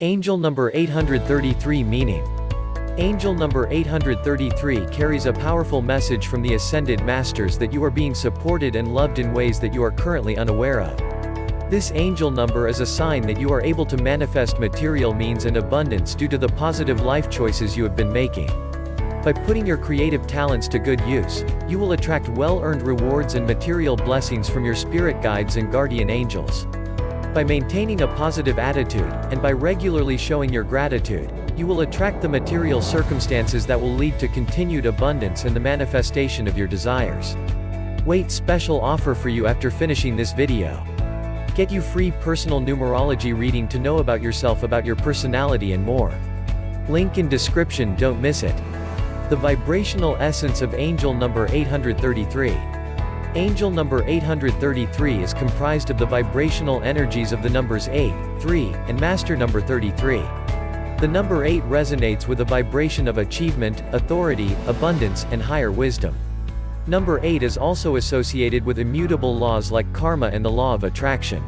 Angel number 833 Meaning Angel number 833 carries a powerful message from the Ascended Masters that you are being supported and loved in ways that you are currently unaware of. This angel number is a sign that you are able to manifest material means and abundance due to the positive life choices you have been making. By putting your creative talents to good use, you will attract well-earned rewards and material blessings from your spirit guides and guardian angels. By maintaining a positive attitude, and by regularly showing your gratitude, you will attract the material circumstances that will lead to continued abundance and the manifestation of your desires. Wait special offer for you after finishing this video. Get you free personal numerology reading to know about yourself about your personality and more. Link in description don't miss it. The vibrational essence of angel number 833. Angel number 833 is comprised of the vibrational energies of the numbers 8, 3, and master number 33. The number 8 resonates with a vibration of achievement, authority, abundance, and higher wisdom. Number 8 is also associated with immutable laws like karma and the law of attraction.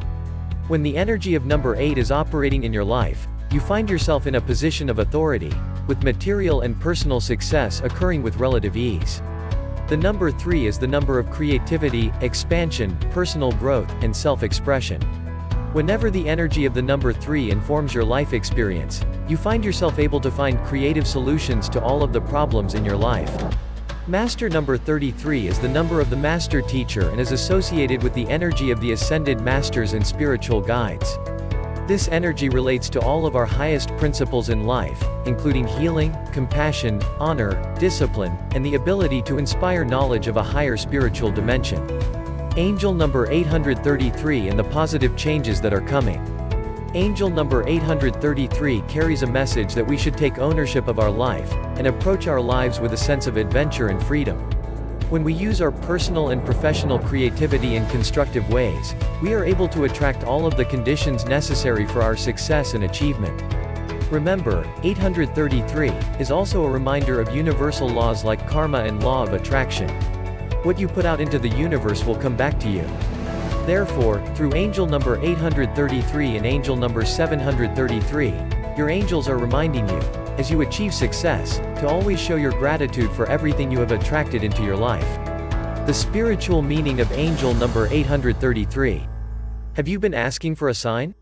When the energy of number 8 is operating in your life, you find yourself in a position of authority, with material and personal success occurring with relative ease. The number 3 is the number of creativity, expansion, personal growth, and self-expression. Whenever the energy of the number 3 informs your life experience, you find yourself able to find creative solutions to all of the problems in your life. Master number 33 is the number of the master teacher and is associated with the energy of the ascended masters and spiritual guides. This energy relates to all of our highest principles in life, including healing, compassion, honor, discipline, and the ability to inspire knowledge of a higher spiritual dimension. Angel number 833 and the positive changes that are coming. Angel number 833 carries a message that we should take ownership of our life, and approach our lives with a sense of adventure and freedom. When we use our personal and professional creativity in constructive ways, we are able to attract all of the conditions necessary for our success and achievement. Remember, 833 is also a reminder of universal laws like karma and law of attraction. What you put out into the universe will come back to you. Therefore, through angel number 833 and angel number 733, your angels are reminding you, as you achieve success, to always show your gratitude for everything you have attracted into your life. The spiritual meaning of angel number 833. Have you been asking for a sign?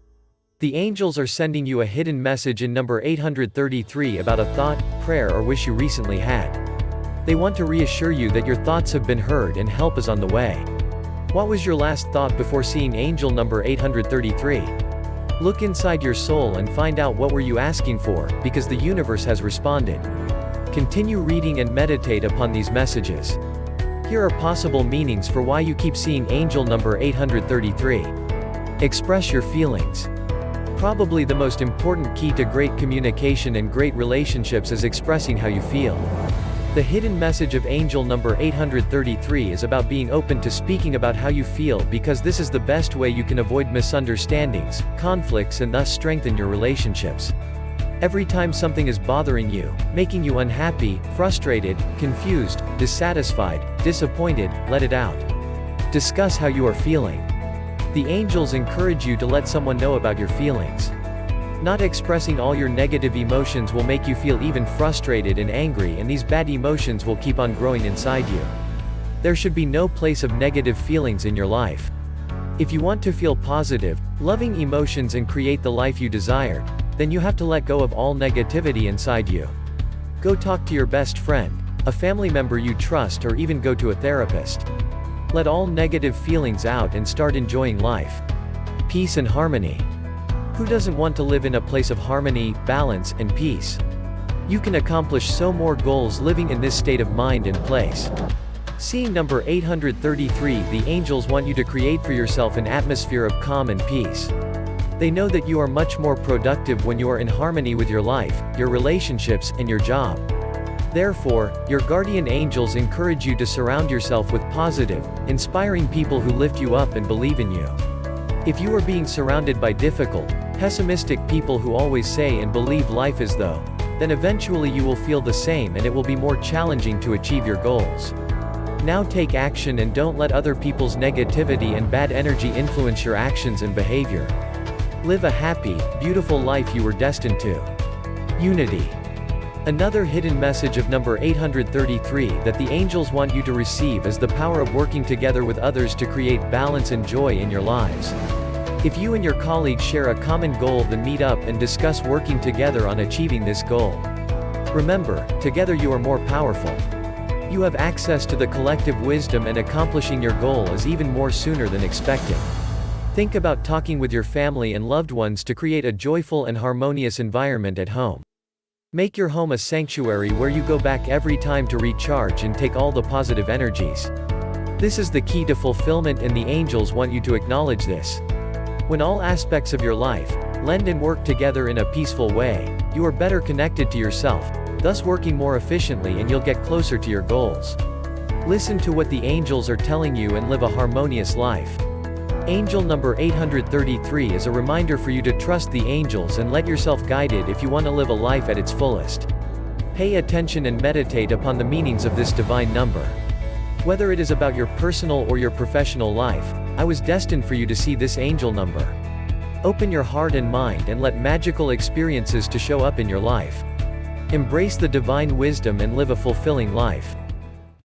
The angels are sending you a hidden message in number 833 about a thought, prayer or wish you recently had. They want to reassure you that your thoughts have been heard and help is on the way. What was your last thought before seeing angel number 833? Look inside your soul and find out what were you asking for, because the universe has responded. Continue reading and meditate upon these messages. Here are possible meanings for why you keep seeing angel number 833. Express your feelings. Probably the most important key to great communication and great relationships is expressing how you feel. The hidden message of angel number 833 is about being open to speaking about how you feel because this is the best way you can avoid misunderstandings, conflicts and thus strengthen your relationships. Every time something is bothering you, making you unhappy, frustrated, confused, dissatisfied, disappointed, let it out. Discuss how you are feeling. The angels encourage you to let someone know about your feelings. Not expressing all your negative emotions will make you feel even frustrated and angry and these bad emotions will keep on growing inside you. There should be no place of negative feelings in your life. If you want to feel positive, loving emotions and create the life you desire, then you have to let go of all negativity inside you. Go talk to your best friend, a family member you trust or even go to a therapist. Let all negative feelings out and start enjoying life. Peace and harmony. Who doesn't want to live in a place of harmony, balance, and peace? You can accomplish so more goals living in this state of mind and place. Seeing number 833 The angels want you to create for yourself an atmosphere of calm and peace. They know that you are much more productive when you are in harmony with your life, your relationships, and your job. Therefore, your guardian angels encourage you to surround yourself with positive, inspiring people who lift you up and believe in you. If you are being surrounded by difficult, pessimistic people who always say and believe life is though, then eventually you will feel the same and it will be more challenging to achieve your goals. Now take action and don't let other people's negativity and bad energy influence your actions and behavior. Live a happy, beautiful life you were destined to. Unity. Another hidden message of number 833 that the angels want you to receive is the power of working together with others to create balance and joy in your lives. If you and your colleagues share a common goal then meet up and discuss working together on achieving this goal. Remember, together you are more powerful. You have access to the collective wisdom and accomplishing your goal is even more sooner than expected. Think about talking with your family and loved ones to create a joyful and harmonious environment at home. Make your home a sanctuary where you go back every time to recharge and take all the positive energies. This is the key to fulfillment and the angels want you to acknowledge this. When all aspects of your life, lend and work together in a peaceful way, you are better connected to yourself, thus working more efficiently and you'll get closer to your goals. Listen to what the angels are telling you and live a harmonious life. Angel number 833 is a reminder for you to trust the angels and let yourself guided if you want to live a life at its fullest. Pay attention and meditate upon the meanings of this divine number. Whether it is about your personal or your professional life, I was destined for you to see this angel number. Open your heart and mind and let magical experiences to show up in your life. Embrace the divine wisdom and live a fulfilling life.